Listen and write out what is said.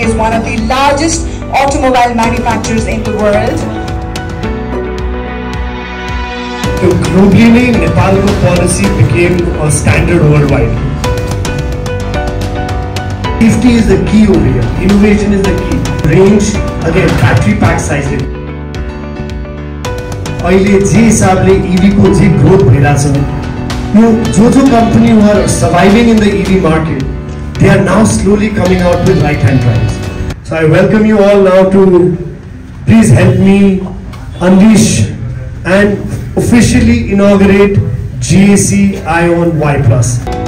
of the largest automobile manufacturers in the world. तो globally नहीं नेपाल को policy became a standard worldwide. Safety is the key over here. Innovation is the key. Range, again, battery pack size. अहिले जे हिसाबले इभीको जे growth भइरहेछ यो जो जो company are surviving in the EV market they are now slowly coming out with right hand drives so I welcome you all now to please help me unleash and officially inaugurate GAC AION Y Plus.